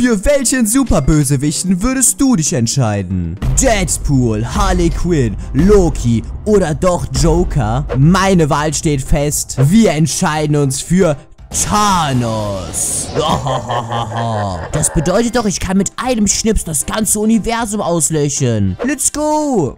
Für welchen Superbösewichten würdest du dich entscheiden? Deadpool, Harley Quinn, Loki oder doch Joker? Meine Wahl steht fest. Wir entscheiden uns für Thanos. Das bedeutet doch, ich kann mit einem Schnips das ganze Universum auslöschen. Let's go.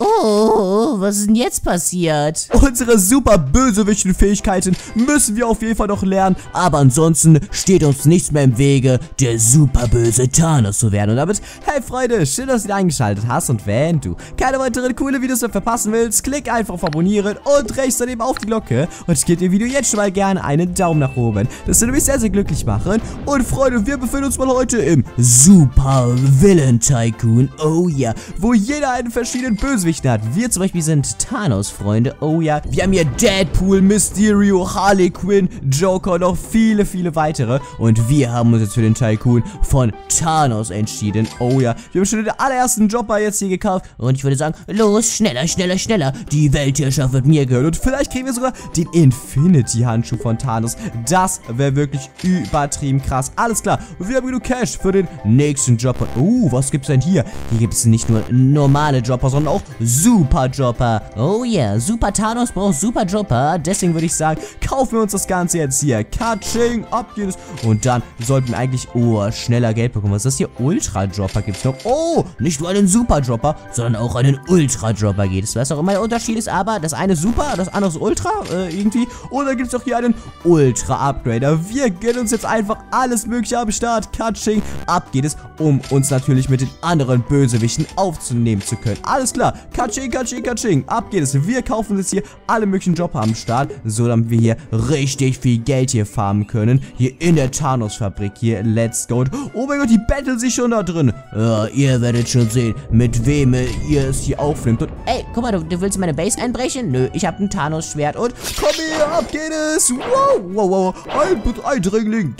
Oh, was ist denn jetzt passiert? Unsere super bösewichten Fähigkeiten müssen wir auf jeden Fall noch lernen. Aber ansonsten steht uns nichts mehr im Wege, der super böse Thanos zu werden. Und damit, hey Freunde, schön, dass du eingeschaltet hast. Und wenn du keine weiteren coole Videos mehr verpassen willst, klick einfach auf Abonnieren und rechts daneben auf die Glocke. Und gebt dem Video jetzt schon mal gerne einen Daumen nach oben. Das würde mich sehr, sehr glücklich machen. Und Freunde, wir befinden uns mal heute im Super Villain Tycoon. Oh ja, yeah, wo jeder einen verschiedenen Bösewicht Bösewichten hat. Wir zum Beispiel sind Thanos-Freunde. Oh ja. Wir haben hier Deadpool, Mysterio, Harley Quinn, Joker und noch viele, viele weitere. Und wir haben uns jetzt für den Tycoon von Thanos entschieden. Oh ja. Wir haben schon den allerersten Jobber jetzt hier gekauft. Und ich würde sagen, los, schneller, schneller, schneller. Die Weltherrschaft wird mir gehören. Und vielleicht kriegen wir sogar den Infinity-Handschuh von Thanos. Das wäre wirklich übertrieben krass. Alles klar. Wir haben genug Cash für den nächsten Jobber. Uh, was gibt's denn hier? Hier gibt es nicht nur normale Jobber, sondern auch Super Dropper. Oh yeah, Super Thanos braucht Super Dropper. Deswegen würde ich sagen, kaufen wir uns das Ganze jetzt hier. Catching, ab geht es. Und dann sollten wir eigentlich, oh, schneller Geld bekommen. Was ist das hier? Ultra Dropper gibt es noch. Oh, nicht nur einen Super Dropper, sondern auch einen Ultra Dropper geht es. Was auch immer der Unterschied ist, aber das eine Super, das andere ist Ultra, äh, irgendwie. Und dann gibt es auch hier einen Ultra Upgrader. Wir gönnen uns jetzt einfach alles mögliche am Start. Catching, ab geht es, um uns natürlich mit den anderen Bösewichten aufzunehmen zu können. Alles klar, Katsching, katsching, katsching. Ab geht es. Wir kaufen jetzt hier alle möglichen Jobber am Start, so damit wir hier richtig viel Geld hier farmen können. Hier in der Thanos-Fabrik hier. Let's go. oh mein Gott, die battlen sich schon da drin. Ja, ihr werdet schon sehen, mit wem ihr es hier aufnimmt. Und ey, guck mal, du, du willst meine Base einbrechen? Nö, ich habe ein Thanos-Schwert und komm hier, ab geht es. Wow, wow, wow. Ein Eindringling.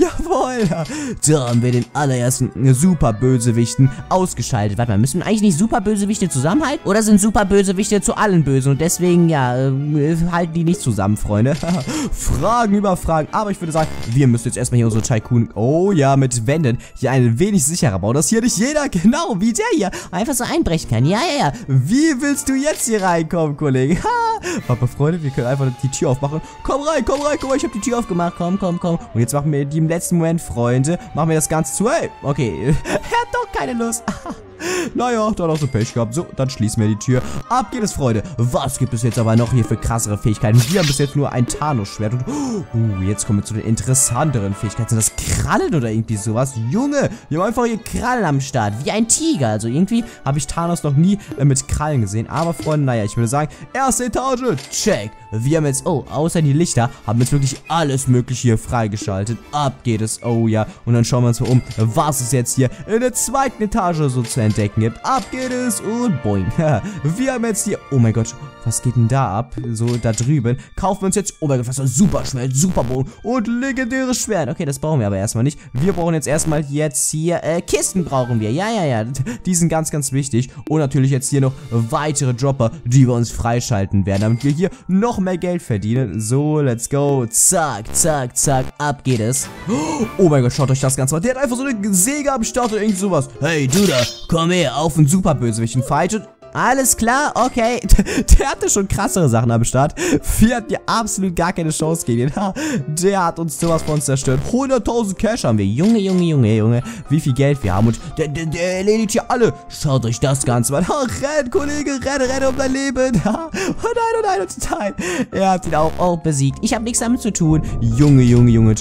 Jawohl. Da haben wir den allerersten Super-Bösewichten ausgeschaltet. Warte mal, müssen eigentlich nicht Superbösewichte zusammenhalten? Oder sind Superbösewichte zu allen böse und deswegen, ja, äh, halten die nicht zusammen, Freunde? Fragen über Fragen. Aber ich würde sagen, wir müssen jetzt erstmal hier unsere Tycoon, oh ja, mit Wänden hier ein wenig sicherer bauen, dass hier nicht jeder, genau wie der hier, einfach so einbrechen kann. Ja, ja, ja. Wie willst du jetzt hier reinkommen, Kollege? Papa, Freunde, wir können einfach die Tür aufmachen. Komm rein, komm rein, guck mal, ich habe die Tür aufgemacht. Komm, komm, komm. Und jetzt machen wir die im letzten Moment, Freunde, machen wir das Ganze zu. Hey, okay. er hat doch keine Lust. Naja, dann hast du Pech gehabt. So, dann schließen wir die Tür. Ab geht es, Freunde. Was gibt es jetzt aber noch hier für krassere Fähigkeiten? Wir haben bis jetzt nur ein Thanos-Schwert. Und, uh, jetzt kommen wir zu den interessanteren Fähigkeiten. Sind das Krallen oder irgendwie sowas? Junge, wir haben einfach hier Krallen am Start. Wie ein Tiger. Also irgendwie habe ich Thanos noch nie äh, mit Krallen gesehen. Aber, Freunde, naja, ich würde sagen, erste Etage, check. Wir haben jetzt, oh, außer die Lichter, haben jetzt wirklich alles mögliche hier freigeschaltet. Ab geht es, oh ja. Und dann schauen wir uns mal um, was es jetzt hier in der zweiten Etage so zu entdecken gibt. Ab geht es und boing. Wir haben jetzt hier, oh mein Gott, was geht denn da ab? So, da drüben. Kaufen wir uns jetzt, oh mein Gott, was für ein super Schwert, super Bogen und legendäres Schwert. Okay, das brauchen wir aber erstmal nicht. Wir brauchen jetzt erstmal jetzt hier, äh, Kisten brauchen wir. Ja, ja, ja, die sind ganz, ganz wichtig. Und natürlich jetzt hier noch weitere Dropper, die wir uns freischalten werden, damit wir hier noch mehr Geld verdienen. So, let's go. Zack, zack, zack, ab geht es. Oh mein Gott, schaut euch das Ganze mal. Der hat einfach so eine Säge am Start oder irgend sowas. Hey, du da, komm her, auf einen Superbösewichten fighten. Alles klar, okay. Der hatte schon krassere Sachen am Start. Wir hatten hier absolut gar keine Chance gegen ihn. Der hat uns sowas von uns zerstört. 100.000 Cash haben wir. Junge, Junge, Junge, Junge. Wie viel Geld wir haben. Und der, der, der erledigt hier alle. Schaut euch das Ganze mal an. Renn, Kollege, renn, renn um dein Leben. Oh nein, oh nein, oh nein. Er hat ihn auch, auch besiegt. Ich habe nichts damit zu tun. Junge, Junge, Junge.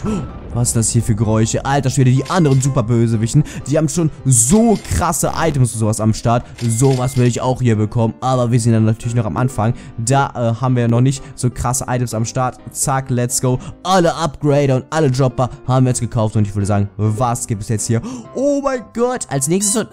Was ist das hier für Geräusche? Alter Schwede, die anderen Superbösewichten, die haben schon so krasse Items und sowas am Start. Sowas will ich auch hier bekommen. Aber wir sind dann natürlich noch am Anfang. Da äh, haben wir noch nicht so krasse Items am Start. Zack, let's go. Alle Upgrader und alle Dropper haben wir jetzt gekauft. Und ich würde sagen, was gibt es jetzt hier? Oh mein Gott. Als nächstes so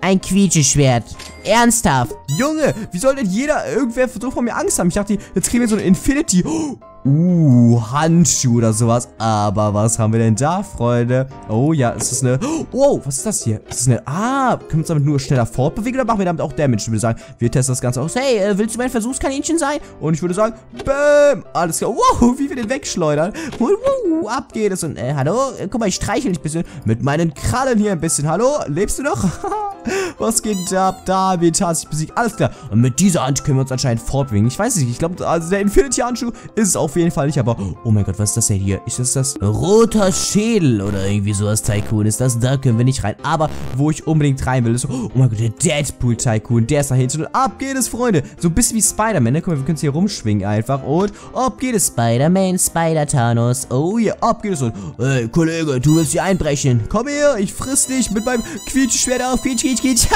ein Quietscheschwert. Ernsthaft. Junge, wie soll denn jeder, irgendwer so von mir Angst haben? Ich dachte, jetzt kriegen wir so ein Infinity. Oh, Uh, Handschuhe oder sowas. Aber was haben wir denn da, Freunde? Oh ja, ist das eine... Oh, was ist das hier? Ist das eine... Ah, können wir uns damit nur schneller fortbewegen oder machen wir damit auch Damage? Ich würde sagen, wir testen das Ganze aus. Hey, äh, willst du mein Versuchskaninchen sein? Und ich würde sagen, Bäm! Alles klar. Wow, wie wir den wegschleudern. Wow, ab geht es. Und, äh, hallo? Guck mal, ich streichel dich ein bisschen mit meinen Krallen hier ein bisschen. Hallo? Lebst du noch? was geht ab? Da haben wir tatsächlich besiegt. Alles klar. Und mit dieser Hand können wir uns anscheinend fortbewegen. Ich weiß nicht, ich glaube, also der Infinity-Handschuh ist auf jeden Fall nicht, aber oh mein Gott, was ist das denn hier? Ist das das roter Schädel oder irgendwie sowas Tycoon? Ist das? Da können wir nicht rein. Aber wo ich unbedingt rein will, ist, oh mein Gott, der Deadpool Tycoon, der ist da hinten und ab geht es, Freunde. So ein bisschen wie Spider-Man, ne? Guck mal, wir können es hier rumschwingen einfach und ab geht es. Spider-Man, Spider-Thanos. Oh ja, ab geht es und, ey, Kollege, du willst hier einbrechen. Komm her, ich friss dich mit meinem Quietschschwert auf. Quietsch, quietsch, quietsch.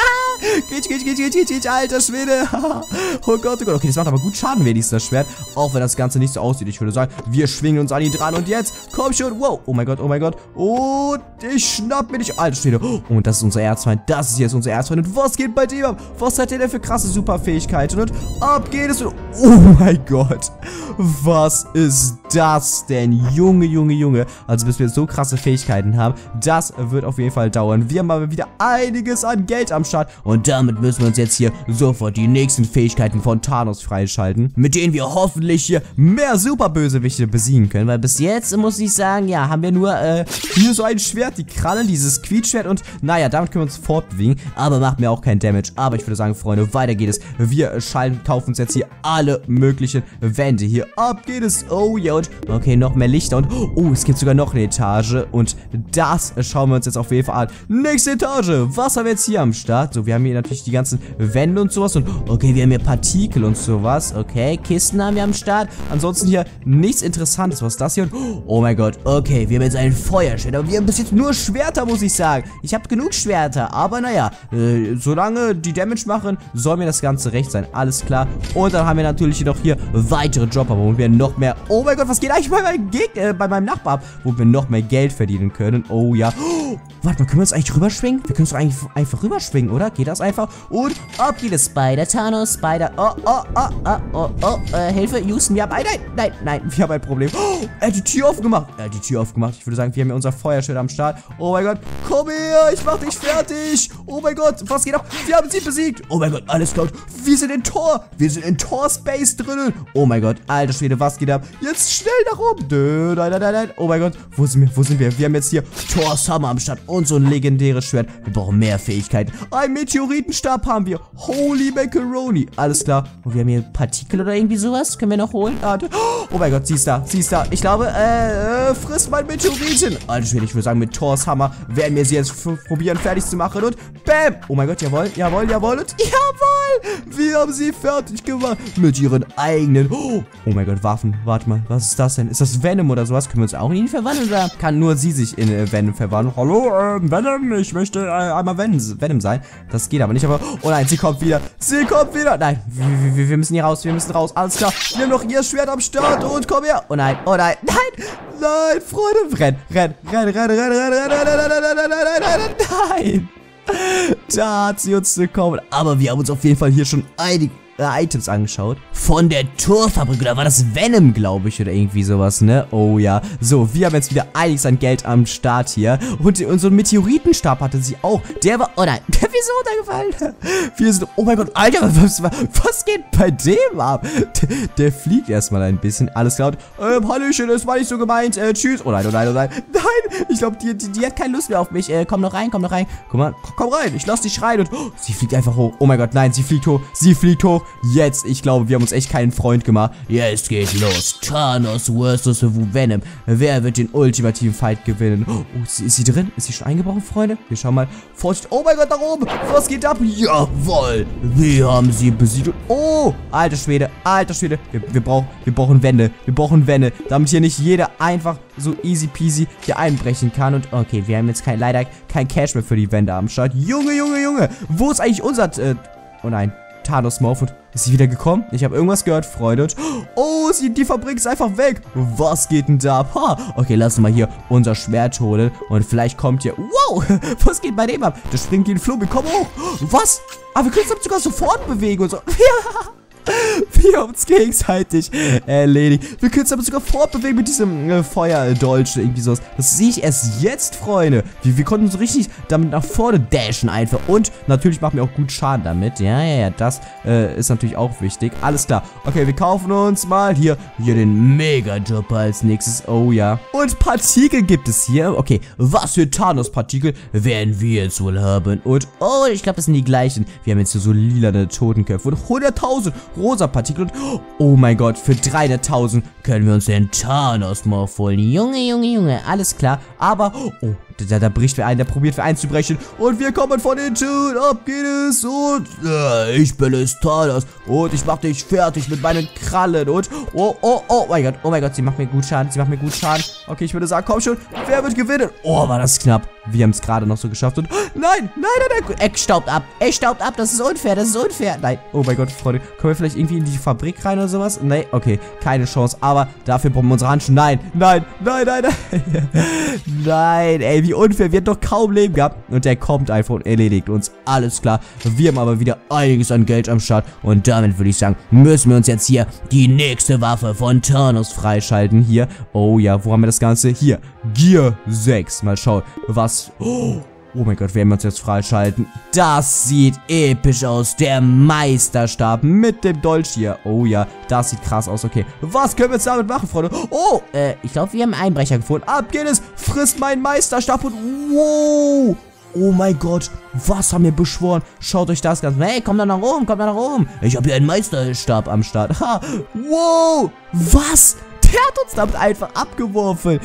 Quietsch, quietsch, quietsch, quietsch, quietsch, alter Schwede. oh Gott, oh Gott. Okay, das macht aber gut Schaden wenigstens, das Schwert. Auch wenn das Ganze nicht so aussieht. Ich würde sagen, wir schwingen uns an ihn dran. Und jetzt, komm schon. Wow. Oh mein Gott, oh mein Gott. Und ich schnapp mir dich. Alter Schwede. Und das ist unser Erzfeind. Das ist jetzt unser Erzfeind. Und was geht bei dem ab? Was hat der denn für krasse Superfähigkeiten? Und ab geht es. Oh mein Gott. Was ist das denn? Junge, Junge, Junge. Also bis wir so krasse Fähigkeiten haben, das wird auf jeden Fall dauern. Wir haben aber wieder einiges an Geld am Start. Und damit müssen wir uns jetzt hier sofort die nächsten Fähigkeiten von Thanos freischalten. Mit denen wir hoffentlich hier mehr Superbösewichte besiegen können. Weil bis jetzt, muss ich sagen, ja, haben wir nur äh, hier so ein Schwert, die Krallen, dieses Quietschwert. Und naja, damit können wir uns fortbewegen. Aber macht mir auch kein Damage. Aber ich würde sagen, Freunde, weiter geht es. Wir schalten, kaufen uns jetzt hier alle möglichen Wände hier. Ab geht es. Oh ja, und okay, noch mehr Lichter. Und oh, es gibt sogar noch eine Etage. Und das schauen wir uns jetzt auf jeden Fall an. Nächste Etage. Was haben wir jetzt hier am Start? So, wir haben hier natürlich die ganzen Wände und sowas. Und okay, wir haben hier Partikel und sowas. Okay, Kisten haben wir am Start. Ansonsten hier nichts Interessantes. Was ist das hier? Oh mein Gott. Okay, wir haben jetzt ein Feuerschwert. Aber wir haben bis jetzt nur Schwerter, muss ich sagen. Ich habe genug Schwerter. Aber naja, äh, solange die Damage machen, soll mir das Ganze recht sein. Alles klar. Und dann haben wir natürlich noch hier weitere Jobber, wo wir noch mehr... Oh mein Gott, was geht eigentlich bei meinem Gegner, äh, bei meinem Nachbar ab? Wo wir noch mehr Geld verdienen können. Oh ja. Oh, warte mal, können wir uns eigentlich rüberschwingen? Wir können uns doch eigentlich einfach rüberschwingen, oder? Geht das einfach? Und ab geht es. Spider, Thanos, Spider... Oh, oh, oh, oh, oh, oh, äh, Hilfe, Houston, wir haben ein... Nein, nein, nein, wir haben ein Problem. Oh, er hat die Tür aufgemacht. Er hat die Tür aufgemacht. Ich würde sagen, wir haben hier unser Feuerschild am Start. Oh mein Gott, komm her, ich mach dich fertig. Oh mein Gott, was geht ab? Wir haben sie besiegt. Oh mein Gott, alles klar. Wir sind in Tor. Wir sind in Tor-Space drinnen. Oh mein Gott, alter Schwede, was geht ab? Jetzt schnell nach oben. Nein, nein, nein, nein. Oh mein Gott, wo sind wir? Wo sind wir? Wir haben jetzt hier Thor's Hammer am Start und so ein legendäres Schwert. Wir brauchen mehr Fähigkeiten. Ein Meteoritenstab haben wir. Holy Macaroni. Alles klar. Und wir haben hier Partikel oder irgendwie sowas. Können wir noch holen? Oh mein Gott, sie ist da. Sie ist da. Ich glaube, äh, äh frisst mein Meteoriten. Alter Schwede, ich würde sagen, mit Thor's Hammer werden wir sie jetzt probieren fertig zu machen. Und bam. Oh mein Gott, jawohl, jawohl, jawohl. Und jawohl. Wir haben sie fertig gemacht. Mit ihren eigenen. Oh, oh mein Gott, Waffen. Warte mal, was ist das denn? Ist das Venom oder sowas? Können wir uns auch in ihn verwandeln? Oder kann nur sie sich in äh, Venom verwandeln? Hallo, äh, Venom, ich möchte äh, einmal Venom, Venom sein. Das geht aber nicht, aber... Oh nein, sie kommt wieder. Sie kommt wieder. Nein, wir, wir, wir müssen hier raus. Wir müssen raus. Alles klar. Haben noch ihr Schwert am Start und komm her. Oh nein, oh nein, nein, nein, Freunde. Renn, renn, renn, renn, renn, renn, renn, renn, renn, renn, renn, renn, renn, renn, nein. Da hat sie uns bekommen. Aber wir haben uns auf jeden Fall hier schon einige äh, Items angeschaut. Von der Torfabrik, oder war das Venom, glaube ich, oder irgendwie sowas, ne? Oh ja. So, wir haben jetzt wieder einiges an Geld am Start hier. Und, und so einen Meteoritenstab hatte sie auch. Der war, oh nein, der ist runtergefallen. Wir sind, oh mein Gott, Alter, was, was geht bei dem ab? Der, der fliegt erstmal ein bisschen, alles klar. Ähm, Hallöchen, das war nicht so gemeint, äh, tschüss. Oh nein, oh nein, oh nein. Nein, ich glaube, die, die, die, hat keine Lust mehr auf mich. Äh, komm noch rein, komm noch rein. Guck mal, komm rein, ich lass dich rein. Und oh, sie fliegt einfach hoch. Oh mein Gott, nein, sie fliegt hoch, sie fliegt hoch. Jetzt, ich glaube, wir haben uns echt keinen Freund gemacht. Jetzt geht los. Thanos versus Venom. Wer wird den ultimativen Fight gewinnen? Oh, ist sie drin? Ist sie schon eingebrochen, Freunde? Wir schauen mal. Vorsicht. Oh mein Gott, da oben. Was geht ab? Jawoll. Wir haben sie besiegt. Oh, alter Schwede. Alter Schwede. Wir, wir, brauchen, wir brauchen Wände. Wir brauchen Wände. Damit hier nicht jeder einfach so easy peasy hier einbrechen kann. Und okay, wir haben jetzt kein, leider kein Cash mehr für die Wände am Start. Junge, Junge, Junge. Wo ist eigentlich unser... Äh, oh nein. Thanos Morph. Ist sie wieder gekommen? Ich habe irgendwas gehört, Freunde. Oh, sie, die Fabrik ist einfach weg. Was geht denn da ab? Ha. Okay, lass mal hier unser Schwert holen. Und vielleicht kommt hier... Wow, was geht bei dem ab? Das springt wie ein Flummi. Komm hoch. Was? Ah, wir können uns sogar sofort bewegen und so. Ja. wir uns gegenseitig erledigen. Wir können uns aber sogar fortbewegen mit diesem äh, Feuerdolch irgendwie sowas. Das sehe ich erst jetzt, Freunde. Wir, wir konnten so richtig damit nach vorne dashen einfach. Und natürlich machen wir auch gut Schaden damit. Ja, ja, ja, das äh, ist natürlich auch wichtig. Alles klar. Okay, wir kaufen uns mal hier, hier den Mega-Job als nächstes. Oh ja. Und Partikel gibt es hier. Okay, was für Thanos-Partikel werden wir jetzt wohl haben? Und, oh, ich glaube, das sind die gleichen. Wir haben jetzt hier so lilane Totenköpfe und 100.000 rosa Partikel und oh mein Gott, für 300.000 können wir uns den Thanos-Morph holen. Junge, Junge, Junge, alles klar. Aber, oh, da, da bricht wer ein, der probiert wer einzubrechen. Und wir kommen von hinten. Ab geht es. Und äh, ich bin es Thanos. Und ich mach dich fertig mit meinen Krallen. Und oh, oh, oh mein Gott. Oh mein Gott, sie macht mir gut Schaden. Sie macht mir gut Schaden. Okay, ich würde sagen, komm schon. Wer wird gewinnen? Oh, war das knapp. Wir haben es gerade noch so geschafft. Und nein, nein, nein, nein. Er staubt ab. Er staubt ab. Das ist unfair. Das ist unfair. Nein. Oh mein Gott, Freunde. Können wir vielleicht irgendwie in die Fabrik rein oder sowas? Nein. Okay, keine Chance. Aber dafür brauchen wir unsere Handschuhe. Nein, nein, nein, nein, nein. nein, ey, wie unfair. Wir haben doch kaum Leben gehabt. Und der kommt einfach und erledigt uns. Alles klar. Wir haben aber wieder einiges an Geld am Start. Und damit würde ich sagen, müssen wir uns jetzt hier die nächste Waffe von Thanos freischalten. Hier. Oh ja, wo haben wir das Ganze? Hier. Gear 6. Mal schauen, was... Oh. Oh mein Gott, werden wir uns jetzt freischalten. Das sieht episch aus. Der Meisterstab mit dem Dolch hier. Oh ja, das sieht krass aus. Okay, was können wir jetzt damit machen, Freunde? Oh, äh, ich glaube, wir haben einen Einbrecher gefunden. Ab geht es. Frisst meinen Meisterstab und wow. Oh mein Gott, was haben wir beschworen? Schaut euch das Ganze. Hey, komm da nach oben, komm da nach oben. Ich habe hier einen Meisterstab am Start. Ha, wow, was? Der hat uns damit einfach abgeworfen.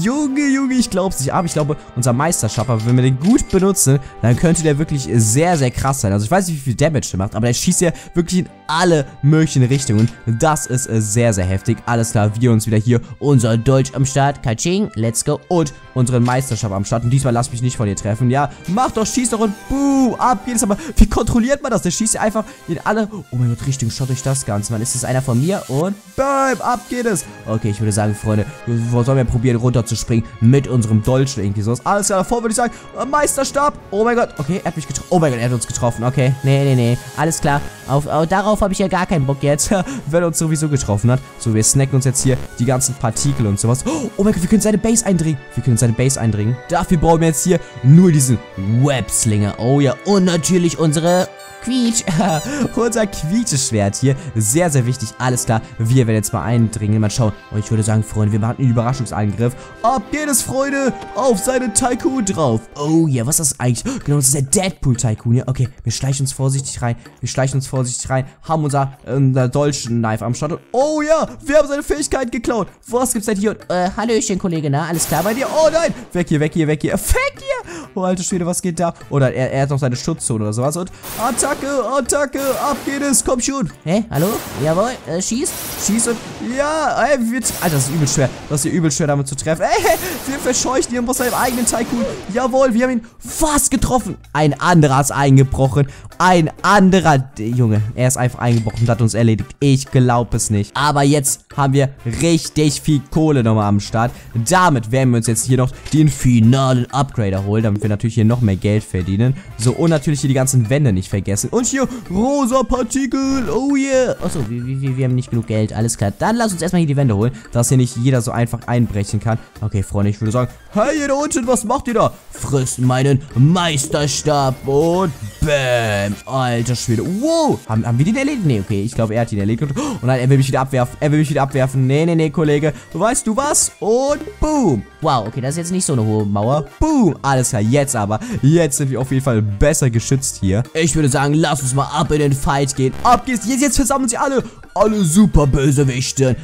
Junge, Junge, ich glaub's nicht. Aber ich glaube, unser Meisterschaffer, wenn wir den gut benutzen, dann könnte der wirklich sehr, sehr krass sein. Also ich weiß nicht, wie viel Damage der macht, aber der schießt ja wirklich in alle möglichen Richtungen. Das ist sehr, sehr heftig. Alles klar, wir uns wieder hier unser Deutsch am Start. Kaching, let's go. Und unseren Meisterschaffer am Start. Und diesmal lass mich nicht von dir treffen. Ja, mach doch, schieß doch und boom, ab geht es. Aber wie kontrolliert man das? Der schießt ja einfach in alle... Oh mein Gott, richtig, schaut euch das Ganze, Mann. Ist das einer von mir? Und bam, ab geht es. Okay, ich würde sagen, Freunde, sollen wir probieren, runterzuspringen mit unserem Dolch oder irgendwie sowas. Alles klar, davor würde ich sagen, Meisterstab. Oh mein Gott, okay, er hat mich getroffen. Oh mein Gott, er hat uns getroffen. Okay, nee, nee, nee. Alles klar. Auf, auf darauf habe ich ja gar keinen Bock jetzt, wenn er uns sowieso getroffen hat. So, wir snacken uns jetzt hier die ganzen Partikel und sowas. Oh mein Gott, wir können seine Base eindringen. Wir können seine Base eindringen. Dafür brauchen wir jetzt hier nur diesen Webslinger. Oh ja, und natürlich unsere Quietsch. Unser Quietscheschwert hier. Sehr, sehr wichtig. Alles klar. Wir werden jetzt mal eindringen. Mal schauen. Und ich würde sagen, Freunde, wir machen einen Überraschungsangriff. Ab geht es, Freunde. Auf seinen Tycoon drauf. Oh ja, was ist das eigentlich? Genau, das ist der Deadpool-Tycoon. Ja, okay. Wir schleichen uns vorsichtig rein. Wir schleichen uns vorsichtig rein. Haben unser, äh, Dolch-Knife am Start. Oh ja, wir haben seine Fähigkeit geklaut. Was gibt's denn hier? Äh, Hallöchen, Kollege, na? Alles klar bei dir? Oh nein. Weg hier, weg hier, weg hier. Weg hier. Oh, alte Schwede, was geht da? Oder er, er hat noch seine Schutzzone oder sowas. Und Attacke. Attacke, ab geht es, komm schon. Hä, hallo? Jawohl, äh, schieß. Schieß und, ja, ey, wird, Alter, das ist übel schwer. Das ist hier übel schwer, damit zu treffen. Ey, wir verscheuchen ihren Boss seinem eigenen Tycoon. Jawohl, wir haben ihn fast getroffen. Ein anderer ist eingebrochen. Ein anderer, Junge, er ist einfach eingebrochen und hat uns erledigt. Ich glaube es nicht. Aber jetzt haben wir richtig viel Kohle nochmal am Start. Damit werden wir uns jetzt hier noch den finalen Upgrader holen, damit wir natürlich hier noch mehr Geld verdienen. So, und natürlich hier die ganzen Wände nicht vergessen. Und hier rosa Partikel, oh yeah. Achso, wir, wir, wir haben nicht genug Geld, alles klar. Dann lass uns erstmal hier die Wände holen, dass hier nicht jeder so einfach einbrechen kann. Okay, Freunde, ich würde sagen, hey, ihr da unten, was macht ihr da? Frisst meinen Meisterstab und bam. Alter Schwede, wow. Haben, haben wir den erledigt? Nee, okay, ich glaube, er hat ihn erledigt. Und oh nein, er will mich wieder abwerfen, er will mich wieder abwerfen. Nee, nee, nee, Kollege. Weißt du was? Und boom. Wow, okay, das ist jetzt nicht so eine hohe Mauer. Boom. Alles klar, jetzt aber. Jetzt sind wir auf jeden Fall besser geschützt hier. Ich würde sagen, lass uns mal ab in den Fight gehen. Ab geht's. Jetzt, jetzt versammeln sich alle. Alle super Bösewichte.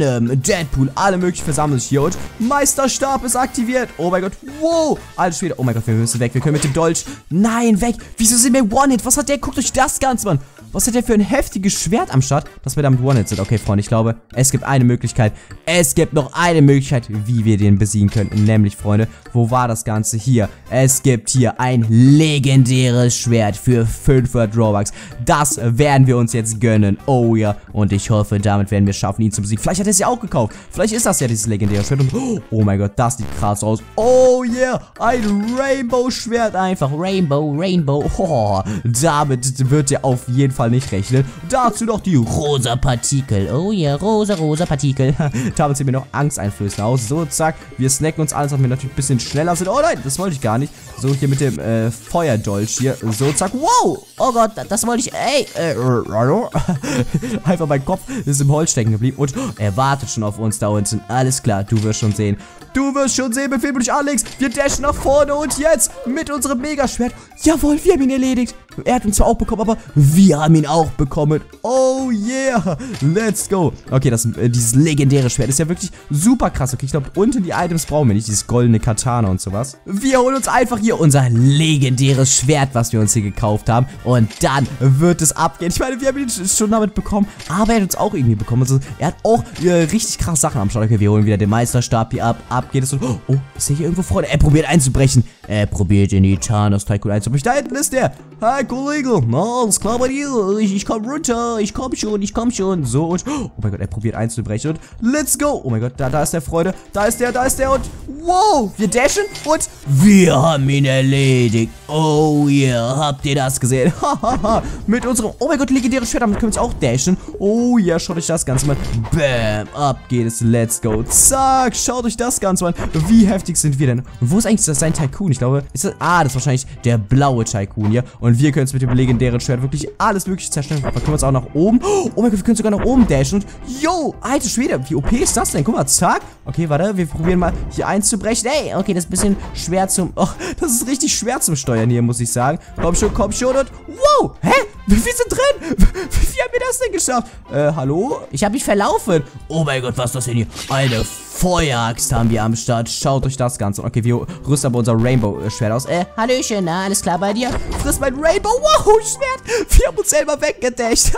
Venom, Deadpool, alle möglichen versammeln sich hier. Und Meisterstab ist aktiviert. Oh mein Gott. Wow. Alles Schwede. Oh mein Gott, wir müssen weg. Wir können mit dem Dolch. Nein, weg. Wieso sind wir One-Hit? Was hat der? Guckt euch das Ganze, Mann. Was hat der für ein heftiges Schwert am Start, dass wir damit One-Hit sind? Okay, Freunde, ich glaube, es gibt eine Möglichkeit. Es gibt noch eine Möglichkeit, wie wir den besiegen können. Nämlich, Freunde, wo war das Ganze? Hier. Es gibt hier ein legendäres Schwert für 500 Robux. Das werden wir uns jetzt gönnen. Oh ja. Und ich hoffe, damit werden wir schaffen, ihn zu besiegen. Vielleicht hat er ja auch gekauft. Vielleicht ist das ja dieses legendäre Schwert. Und, oh mein Gott, das sieht krass aus. Oh yeah, ein Rainbow-Schwert einfach. Rainbow, Rainbow. Oh, damit wird ihr auf jeden Fall nicht rechnen. Dazu noch die rosa Partikel. Oh yeah, rosa, rosa Partikel. damit sehen wir noch Angsteinflößend aus. So, zack, wir snacken uns alles, damit wir natürlich ein bisschen schneller sind. Oh nein, das wollte ich gar nicht. So, hier mit dem äh, Feuerdolch hier. So, zack, wow. Oh Gott, das wollte ich, ey, äh, hallo? Einfach mein Kopf ist im Holz stecken geblieben und er wartet schon auf uns da unten. Alles klar, du wirst schon sehen. Du wirst schon sehen, befehl mich Alex. Wir dashen nach vorne und jetzt mit unserem Megaschwert. Jawohl, wir haben ihn erledigt. Er hat ihn zwar auch bekommen, aber wir haben ihn auch bekommen. Oh yeah, let's go. Okay, das, äh, dieses legendäre Schwert ist ja wirklich super krass. Okay, ich glaube, unten die Items brauchen wir nicht. Dieses goldene Katana und sowas. Wir holen uns einfach hier unser legendäres Schwert, was wir uns hier gekauft haben. Und dann wird es abgehen. Ich meine, wir haben ihn schon damit bekommen, aber er hat uns auch irgendwie bekommen. Also, er hat auch äh, richtig krass Sachen am Start. Okay, wir holen wieder den Meisterstab hier ab. Ab geht es. Und, oh, ist er hier irgendwo vorne? Er probiert einzubrechen. Er probiert in die Thanos Tycoon einzubrechen. Da hinten ist der. Hi, Kollege. Na, alles klar bei dir? Ich, ich komm runter. Ich komm schon, ich komm schon. So und, oh mein Gott, er probiert einzubrechen. Und let's go. Oh mein Gott, da, da ist der, Freude. Da ist der, da ist der. Und, wow, wir dashen. Und wir haben ihn erledigt. Oh yeah, habt ihr das gesehen? Hahaha. Mit unserem, oh mein Gott, legendäres Schwert. Damit können wir auch dashen. Oh ja, schaut euch das Ganze mal. Bam, ab geht es. Let's go. Zack, schaut euch das Ganze mal. Wie heftig sind wir denn? Wo ist eigentlich das sein Tycoon? Ich glaube, ist das, ah, das ist wahrscheinlich der blaue Tycoon hier. Und wir können es mit dem legendären Schwert wirklich alles mögliche zerstören. Aber können wir uns auch nach oben? Oh mein Gott, wir können sogar nach oben dashen. Und, yo, alte Schwede, wie OP ist das denn? Guck mal, zack. Okay, warte, wir probieren mal hier einzubrechen. Ey, okay, das ist ein bisschen schwer zum, oh, das ist richtig schwer zum Steuern hier, muss ich sagen. Komm schon, komm schon und, wow, hä? Wir sind drin. Wie haben wir das denn geschafft? Äh, hallo? Ich habe mich verlaufen. Oh mein Gott, was ist das denn hier? Eine Feueraxt haben wir am Start. Schaut euch das Ganze an. Okay, wir rüsten aber unser Rainbow-Schwert aus. Äh, Hallöchen, na, alles klar bei dir? Friss mein Rainbow-Wow-Schwert. Wir haben uns selber weggedächt.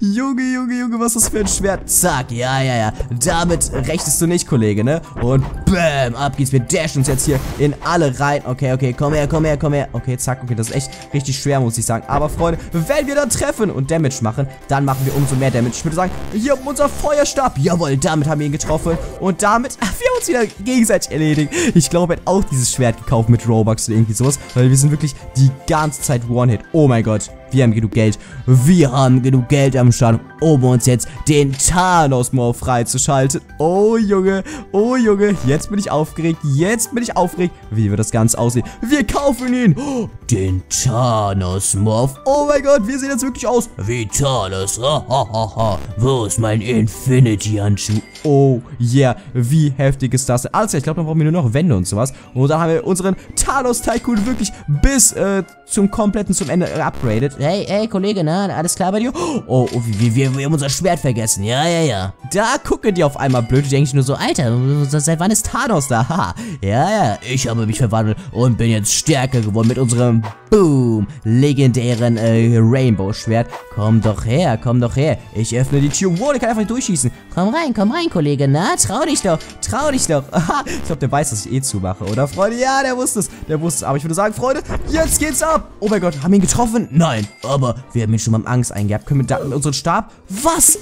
Junge, Junge, Junge, was ist das für ein Schwert? Zack, ja, ja, ja. Damit rechnest du nicht, Kollege, ne? Und bam, ab geht's. Wir dashen uns jetzt hier in alle rein. Okay, okay, komm her, komm her, komm her. Okay, zack, okay, das ist echt richtig schwer, muss ich sagen. Aber, Freunde, wenn wir dann treffen und Damage machen, dann machen wir umso mehr Damage. Ich würde sagen, hier unser Feuerstab. Jawohl, damit haben wir ihn getroffen. Und damit, ach, wir haben uns wieder gegenseitig erledigt. Ich glaube, er hat auch dieses Schwert gekauft mit Robux oder irgendwie sowas. Weil wir sind wirklich die ganze Zeit One-Hit. Oh mein Gott. Wir haben genug Geld. Wir haben genug Geld am Start, um uns jetzt den Thanos-Morph freizuschalten. Oh, Junge. Oh, Junge. Jetzt bin ich aufgeregt. Jetzt bin ich aufgeregt. Wie wird das Ganze aussehen? Wir kaufen ihn. Den Thanos-Morph. Oh mein Gott, wir sehen jetzt wirklich aus wie Thanos. Ha, ha, ha, ha. Wo ist mein Infinity-Handschuh? Oh, yeah. Wie heftig ist das? Alles klar, ich glaube, dann brauchen wir nur noch Wände und sowas. Und dann haben wir unseren Thanos-Tycoon wirklich bis äh, zum kompletten, zum Ende äh, upgraded. Hey, hey, Kollege, ne? Alles klar bei dir? Oh, oh wir, wir, wir haben unser Schwert vergessen. Ja, ja, ja. Da gucken die auf einmal blöd. Die denken nur so, Alter, seit wann ist Thanos da? Haha. Ja, ja. Ich habe mich verwandelt und bin jetzt stärker geworden mit unserem Boom, legendären äh, Rainbow-Schwert. Komm doch her, komm doch her. Ich öffne die Tür. Wow, der kann einfach durchschießen. Komm rein, komm rein, Kollege. Na, trau dich doch. Trau dich doch. Aha, ich glaube, der weiß, dass ich eh zumache, oder, Freunde? Ja, der wusste es. Der wusste es. Aber ich würde sagen, Freunde, jetzt geht's ab. Oh mein Gott, haben wir ihn getroffen? Nein. Aber wir haben ihn schon mal Angst eingehabt. Können wir da mit unserem Stab? Was?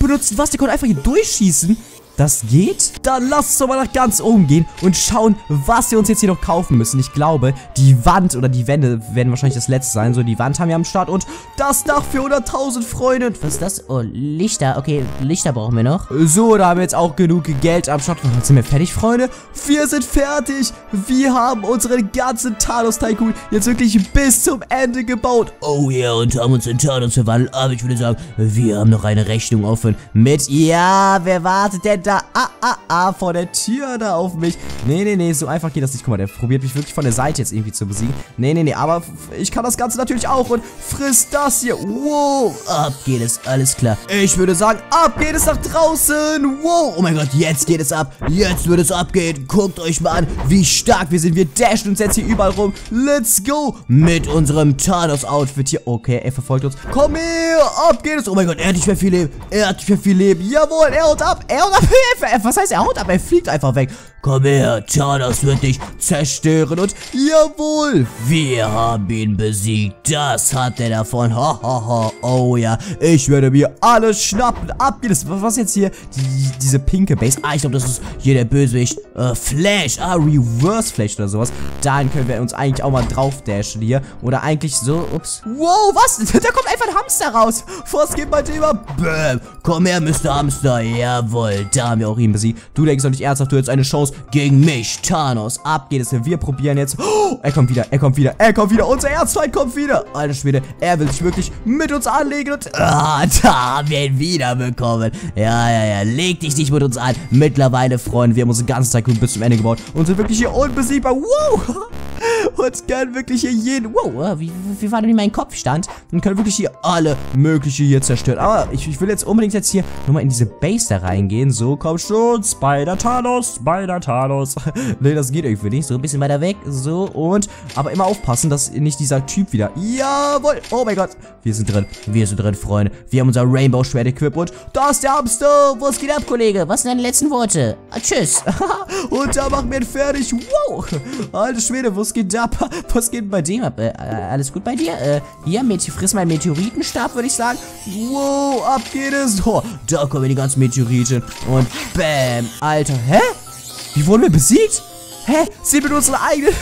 Benutzen was? Der konnte einfach hier durchschießen? Das geht? Dann lasst uns doch mal nach ganz oben gehen und schauen, was wir uns jetzt hier noch kaufen müssen. Ich glaube, die Wand oder die Wände werden wahrscheinlich das letzte sein. So, die Wand haben wir am Start und das Dach für 100.000 Freunde. Was ist das? Oh, Lichter. Okay, Lichter brauchen wir noch. So, da haben wir jetzt auch genug Geld am Start. Jetzt sind wir fertig, Freunde. Wir sind fertig. Wir haben unseren ganzen Thanos-Tycoon jetzt wirklich bis zum Ende gebaut. Oh ja, yeah, und haben uns in Thanos verwandelt. Aber ich würde sagen, wir haben noch eine Rechnung offen mit... Ja, wer wartet denn da, ah, ah, ah, vor der Tür da auf mich. Nee, nee, nee, so einfach geht das nicht. Guck mal, der probiert mich wirklich von der Seite jetzt irgendwie zu besiegen. Nee, nee, nee, aber ich kann das Ganze natürlich auch und frisst das hier. Wow, ab geht es, alles klar. Ich würde sagen, ab geht es nach draußen. Wow, oh mein Gott, jetzt geht es ab. Jetzt wird es abgehen. Guckt euch mal an, wie stark wir sind. Wir dashen uns jetzt hier überall rum. Let's go. Mit unserem Thanos-Outfit hier. Okay, er verfolgt uns. Komm her, ab geht es. Oh mein Gott, er hat nicht mehr viel Leben. Er hat nicht mehr viel Leben. Jawohl, er haut ab, er haut ab. Was heißt, er haut ab? Er fliegt einfach weg. Komm her, Thanos wird dich zerstören und jawohl, wir haben ihn besiegt. Das hat er davon. Ha, ha, ha. Oh ja, ich werde mir alles schnappen. Ab geht es. Was jetzt hier? Die, diese pinke Base. Ah, ich glaube, das ist hier der Bösewicht. Äh, Flash. Ah, Reverse Flash oder sowas. Dahin können wir uns eigentlich auch mal drauf dashen hier. Oder eigentlich so. Ups. Wow, was? Da kommt einfach ein Hamster raus. Was geht bei dem ab? Bäm. Komm her, Mr. Hamster. Jawohl, da haben wir auch ihn besiegt. Du denkst doch nicht ernsthaft, du hättest eine Chance gegen mich, Thanos. Ab geht es. Wir probieren jetzt. Oh, er kommt wieder, er kommt wieder, er kommt wieder. Unser Erzfeind kommt wieder. Alter Schwede, er will sich wirklich mit uns anlegen und... Ah, da haben wir ihn wiederbekommen. Ja, ja, ja, leg dich nicht mit uns an. Mittlerweile, Freunde, wir haben unsere ganze Zeit bis zum Ende gebaut und sind wirklich hier unbesiegbar. Wow! und können wirklich hier jeden... Wow, wie, wie war denn mein Kopfstand? Und können wirklich hier alle mögliche hier zerstören. Aber ich, ich will jetzt unbedingt jetzt hier nochmal in diese Base da reingehen. So, komm schon. Spider-Thanos, Spider-Thanos. nee, das geht irgendwie nicht. So, ein bisschen weiter weg. So, und... Aber immer aufpassen, dass nicht dieser Typ wieder... Jawohl! Oh mein Gott. Wir sind drin. Wir sind drin, Freunde. Wir haben unser Rainbow-Schwert equipped und da ist der Hamster. Was geht ab, Kollege? Was sind deine letzten Worte? Ah, tschüss. und da machen wir ihn fertig. Wow. Alter Schwede, was geht ab? Was geht bei dem ab? Äh, alles gut bei dir? Äh, hier, Mädchen, friss mal einen Meteoritenstab, würde ich sagen. Wow, ab geht es. Oh, da kommen die ganzen Meteoriten. Und bam. Alter, hä? Wie wurden wir besiegt? Hä? Sind wir unsere eigenen...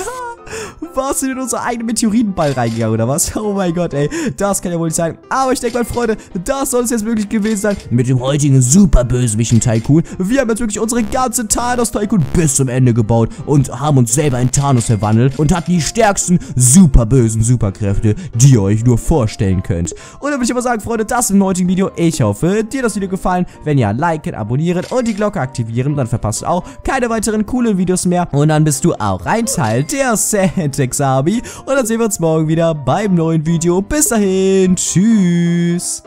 Was sind in unser eigenen Meteoritenball reingegangen, oder was? Oh mein Gott, ey. Das kann ja wohl nicht sein. Aber ich denke mal, Freunde, das soll es jetzt wirklich gewesen sein. Mit dem heutigen super bösewichten Tycoon. Wir haben jetzt wirklich unsere ganze Thanos-Tycoon bis zum Ende gebaut und haben uns selber in Thanos verwandelt und hatten die stärksten super bösen Superkräfte, die ihr euch nur vorstellen könnt. Und dann würde ich aber sagen, Freunde, das im heutigen Video. Ich hoffe, dir das Video gefallen. Wenn ja, liken, abonnieren und die Glocke aktivieren, dann verpasst du auch keine weiteren coolen Videos mehr. Und dann bist du auch ein Teil der Army. Und dann sehen wir uns morgen wieder beim neuen Video. Bis dahin, tschüss.